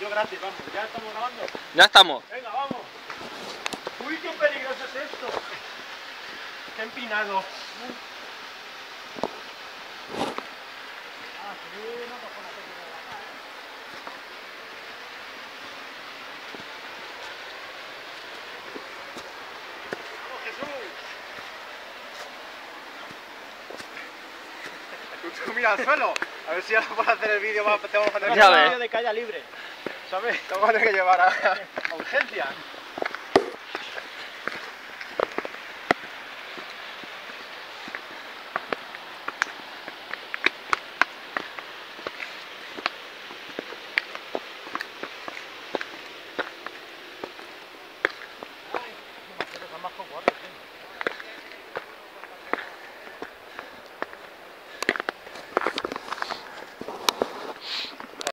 Yo gracias, vamos. ¿Ya estamos grabando? Ya estamos. Venga, vamos. Uy, qué peligroso es esto. Qué empinado. Ah, sí, no cojo la técnica de bajar, ¿eh? ¡Vamos, Jesús! Tú mira al suelo. A ver si ahora por hacer el vídeo va- te vamos a tener vídeo de calle libre. ¿Sabes? Te vamos a que llevar a, a urgencia.